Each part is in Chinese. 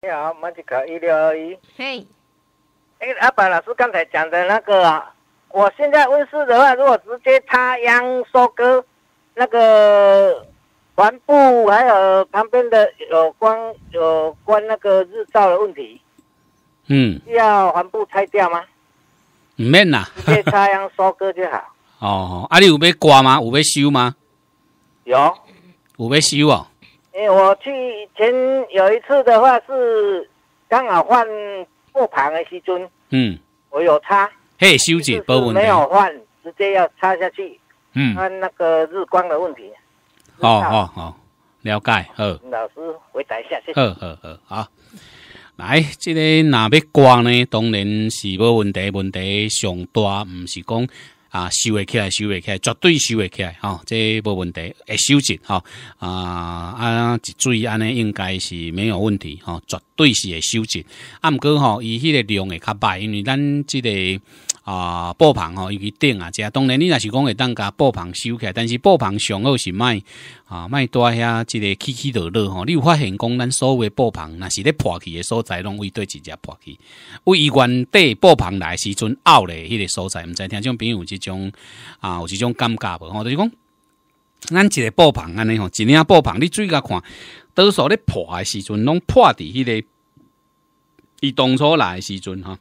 你好，马吉卡一六二一。嘿，哎，阿白老师刚才讲的那个啊，我现在温室的话，如果直接插秧收割，那个环部还有旁边的有关有关那个日照的问题，嗯，需要环部拆掉吗？唔免啦。直接插秧收割就好。哦，啊，你有要刮吗？有要修吗？有，有要修哦。我去前有一次的话是刚好换布盘的时阵，嗯，我有擦，嘿，修者无问没有题。换，直接要擦下去，嗯，看那个日光的问题。哦哦哦，了解，好。老师回答一下，谢谢。好好好，好。来，这、个若要挂呢，当然是无问题。问题上大，毋是讲啊收会起来，收会起来，绝对收会起来，吼、这无问题，会收紧，吼、啊啊，一水安尼应该是没有问题，吼、绝对是会收紧。啊，毋过吼，伊迄个量会较歹，因为咱即、个。啊，布棚吼，尤其顶啊，遮当然你若是讲会当甲布棚收起来，但是布棚上好是莫啊，莫带遐即个起起落落吼。你有发现讲咱所有的布棚，若是咧破去的所在，拢为对直接破去。为原底布棚来时阵拗咧迄个所在，毋知听种朋友即种啊，有即种感觉无吼？就是讲，咱一个布棚安尼吼，一领布棚，你注意甲看，多数咧破的时阵，拢破伫迄、个伊当初来的时阵吼。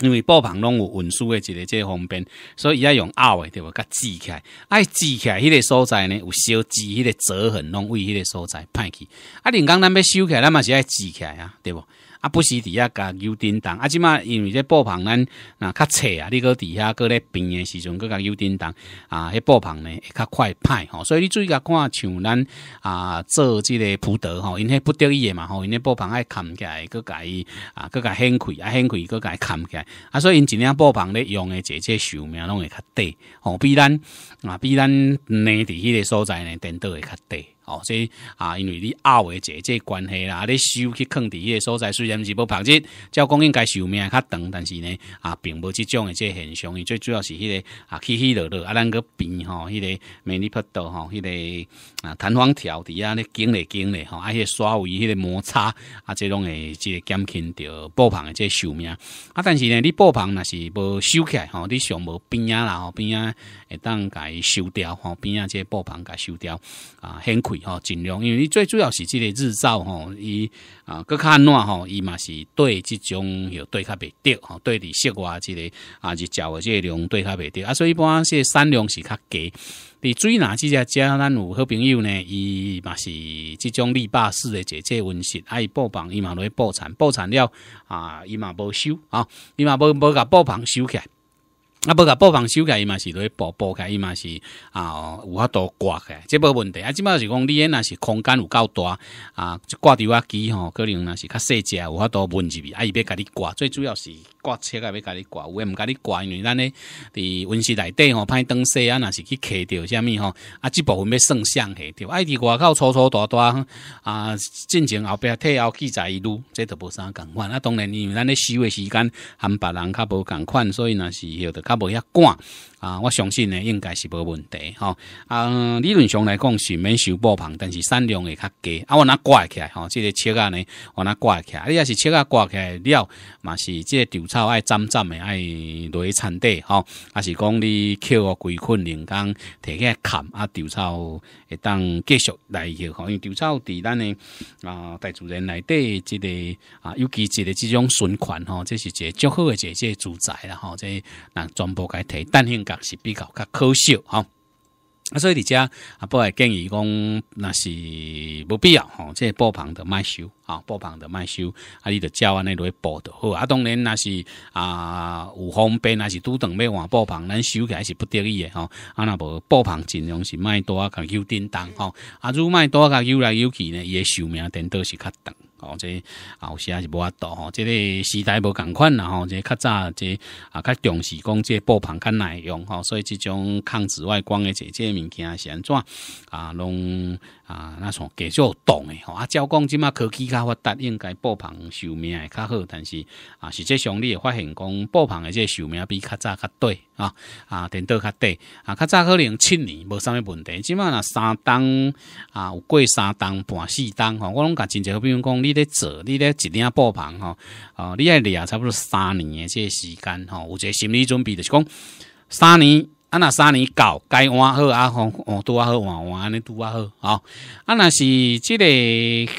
因为布棚拢有运输的一个这个方便，所以伊要用拗的对无？甲挤起来，爱挤起来，迄个所在呢有小挤，迄个折痕拢为迄个所在歹去。啊，另讲咱要收起来，咱嘛是爱挤起来啊，对无？啊，不时伫遐甲油叮当，啊，即马因为这布棚咱若较脆啊，你搁伫遐搁咧平的时阵，搁甲油叮当啊，迄布棚呢会较快歹吼，所以你注意甲看，像咱啊做即个葡萄吼，因迄不得已的嘛吼，因迄布棚爱砍起来，搁甲伊啊，搁甲掀开，啊掀开搁甲伊砍起来，啊，所以因一领布棚咧用的这这寿命拢会较短，吼，比咱啊比咱内伫迄个所在呢，电倒会较短。哦，这啊，因为你拗的这这关系啦，你收去放伫迄个所在，虽然是无拍质，照讲应该寿命较长，但是呢啊，并无即种的这现象。最主要是迄、个啊起起落落啊，咱个变吼，迄、个美丽坡道吼，迄、个啊弹簧条伫啊咧经咧经咧吼，啊迄、个刷位迄个摩擦啊，这种会即减轻着布棚的这寿命。啊，但是呢，你布棚若是无收起来吼，你上无边啊啦吼，边啊会当甲伊收掉吼，边啊这布棚甲收掉啊，掀开。吼，尽量，因为你最主要是即个日照吼，伊啊，搁较暖吼，伊嘛是对即种有对较袂着吼，对伫室外即个啊日照的即个量对较袂着啊，所以一般即个产量是较低。伫水若即只只咱有好朋友呢，伊嘛是即种立坝式的这这温室，啊伊布棚伊嘛落去布产，布产了啊，伊嘛无收啊，伊嘛无无甲布棚收起来。啊，无甲布房收起，伊嘛是落去布布起，伊嘛是啊有法度挂起来，这无问题。啊，即摆是讲你迄若是空间有够大啊，挂电话机吼，可能若是较细只，有法度问入去，啊，伊要甲你挂，最主要是挂车啊，要甲你挂，有诶毋甲你挂，因为咱咧伫温室内底吼，歹灯细啊，若是去揢着啥物吼，啊，即部分要算相下着，爱伫外口粗粗大大啊，进前后壁退后记载一路，这都无啥共款。啊，当然因为咱咧收诶时间含别人较无共款，所以若是有着较无遐赶。啊，我相信呢应该是无问题吼。啊，理论上来讲是免收布棚，但是产量会较低。啊，我若挂起来吼，即、个切啊呢，我若挂起来，你若是切啊挂起来了，嘛是即个稻草爱沾沾的，爱落去田底吼，啊是讲你扣个规捆连工摕起来砍啊，稻草会当继续来去吼，因为稻草伫咱的啊大自然内底即、个啊，尤其一个即种循环吼，这是一个足好的一个即个主宰啦吼，这那全部该提弹性角是比较较可惜吼。啊，所以伫遮啊，不会建议讲，若是无必要吼，即、个布棚的卖收啊，布棚的卖收，啊，你着照安尼落去布就好。啊，当然若是啊有方便，若是拄等要换布棚，咱收起来是不得已的吼。啊，若无布棚尽量是卖多啊，甲油叮当吼。啊，如卖多甲油来油去呢，伊的寿命电倒是较长。哦，这啊有时也是无法度吼，即、个时代无共款啦吼，即较早即啊较重视讲即布棚较耐用吼，所以即种抗紫外光的这这物件是安怎啊，拢啊那种继续动的吼，啊，照讲即马科技较发达，应该布棚寿命会较好，但是啊，实际上你会发现讲布棚的这寿命比较早较短啊啊，电倒较短啊，较早可能七年无啥物问题，即满若三档啊，有过三档半四档吼，我拢甲真侪比如讲，你咧做，你咧一领布棚吼，啊，你爱掠差不多三年的这时间吼，有一个心理准备，就是讲三年。啊，若三年到，该换好啊，换换拄啊好，换换安尼拄啊好，吼。啊，若是即个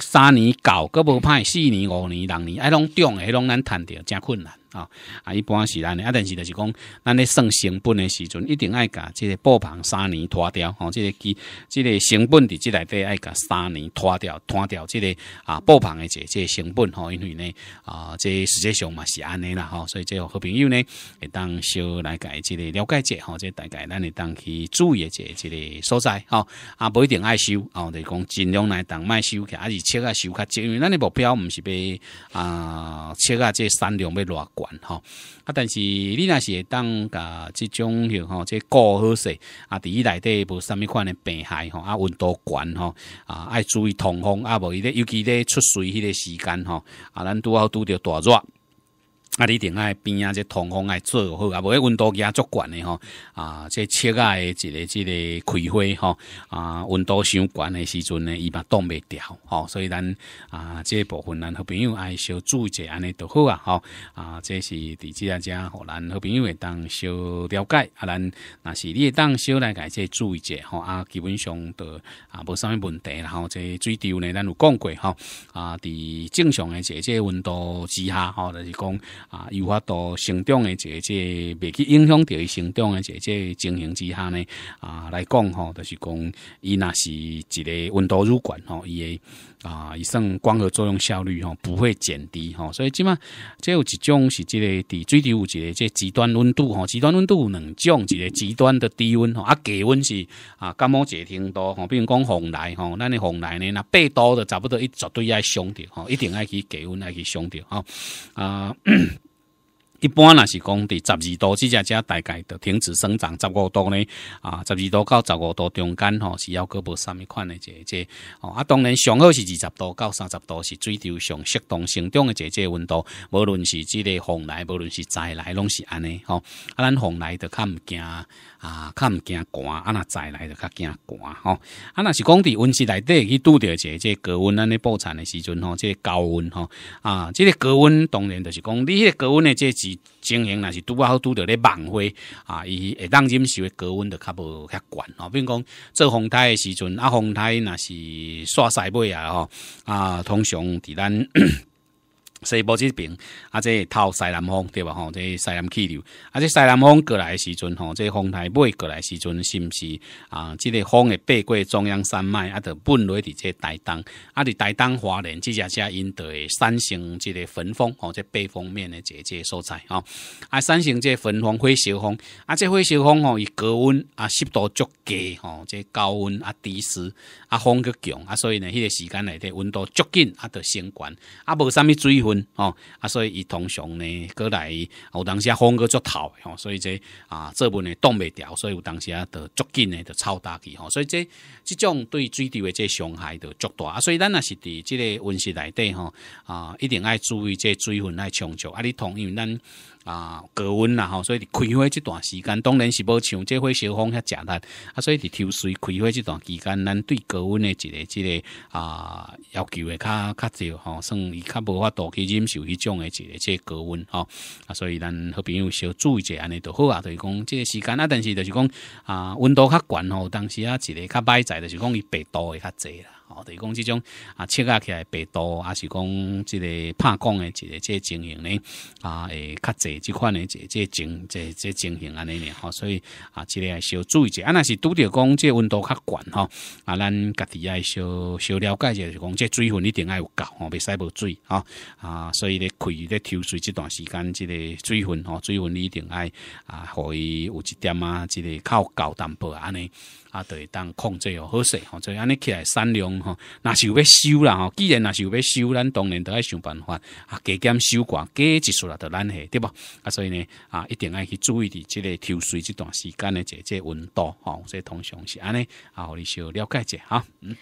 三年到，佫无歹，四年、五年、六年，啊，拢中诶，迄拢咱趁着诚困难。啊啊，一般是安尼，啊，但是就是讲，咱咧算成本的时阵，一定爱甲即个布棚三年拖掉，吼，即个基，即个成本伫即内底爱甲三年拖掉，拖掉即个啊布棚的这这成本，吼，因为呢啊，这实际上嘛是安尼啦，吼，所以这好朋友呢会当小来解即个了解者，吼，即大概咱会当去注意者即个所在，吼，啊，不一定爱收，哦，就是讲尽量来当卖收起，还是切啊收较少，因为咱的目标毋是被啊切啊这产量要偌。管吼，啊，但是你若是会当甲即种许吼，即顾好势啊，伫伊内底无啥物款的病害吼，啊，温度悬吼，啊，爱注意通风，啊，无伊咧，尤其咧出水迄个时间吼，啊，咱拄好拄着大热。啊，你定爱边啊，这通风爱做好啊，无迄温度计足悬诶吼啊，这切啊诶一个即个开花吼啊，温度伤悬诶时阵呢，伊嘛冻袂掉吼，所以咱啊，这部分咱好朋友爱小注意者安尼就好啊吼啊，这是伫即啊遮互咱好朋友会当小了解啊，咱若是你会当小来解这注意者吼啊，基本上都啊无啥物问题啦吼，这水调呢，咱有讲过吼啊，伫正常诶这这温度之下吼，就是讲。啊，有法度成长的这这未去影响到伊成长的这这情形之下呢，啊来讲吼，就是讲伊若是一个温度愈悬吼，伊诶啊，以上光合作用效率吼不会减低吼，所以即码这有一种是这个伫水底有一个这极端温度吼，极端温度有两种，一个极端的低温吼，啊低温是啊，感冒一程度吼，比如讲风来吼，咱的风来呢，那八度的差不多一绝对爱上着吼，一定爱去低温爱去伤着吼啊。一般若是讲伫十二度，即只只大概就停止生长。十五度呢，啊，十二度到十五度中间吼，是要个无啥物款的这这哦。啊，当然上好是二十度到三十度，是水潮上适当成长的这这温度。无论是即个风来，无论是再来，拢是安尼吼。啊，咱风来就较毋惊。啊，较毋惊寒，啊，若再来就较惊寒吼。啊，若是讲伫温室内底去拄着这这高温，咱咧布产的时阵吼，这高温吼，啊，即个高温当然就是讲，你迄个高温的即是情形，若是拄好拄着咧猛火啊，伊会当忍受的高温就较无遐悬吼。比如讲做风台的时阵，啊，风台若是刷西尾啊吼，啊，通常伫咱。西部这边，啊，这透西南风对吧？吼，这西南气流，啊，这西南风过来时阵，吼，这风台尾过来时阵，是毋是啊？这个风会背过中央山脉，啊，就本落伫这台东，啊，伫台东华联这只只因就会产生这个焚风，吼，这背风面的这这所在，吼，啊，产生这焚风火烧风，啊，这火烧风吼，伊高温啊，湿度足低，吼，这高温啊，低湿啊，风较强，啊，所以呢，迄个时间内底温度足紧，啊，就升悬，啊，无啥物水分。哦，啊，所以伊通常呢，过来有当时啊风过足透吼，所以这啊这本呢挡袂牢，所以有当时啊着足紧呢，就超大去吼，所以这这种对水稻的这伤害就足大啊，所以咱也是伫这个温室内底吼啊，一定爱注意这水分爱充足啊，你同意咱。啊，高温啦吼，所以伫开花这段时间，当然是无像这火小风遐食力啊，所以伫抽水开花这段期间，咱对高温的一个即个啊要求会较较少吼，算伊较无法度去忍受迄种的一个即高温吼啊，所以咱好朋友小注意者安尼就好啊，就是讲即个时间啊，但是就是讲啊，温度较悬吼，当时啊一个较歹在就是讲伊白度会较济啦。哦，就是讲即种啊，切啊起来白度，啊是讲即个拍光的一个即情形呢？啊，会较济即款的即即情即即情形安尼呢？吼，所以啊，即个要小注意者。啊，若是拄着讲即温度较悬吼，啊，咱家己爱小小了解者，就讲即水分一定爱有够吼，袂使无水吼啊，所以咧开咧抽水即段时间，即个水分吼，水分你一定爱啊，互伊有一点啊，即个较够淡薄安尼。啊，对，当控制哦，好势吼，所以安尼起来产量吼，若是有要收啦吼，既然若是有要收，咱当然都要想办法啊，加减收寡，加一束啦，就咱下对不？啊，所以呢，啊，一定要去注意伫即个抽水这段时间的这这温度吼，这通常是安尼啊，互你小了解者哈，嗯。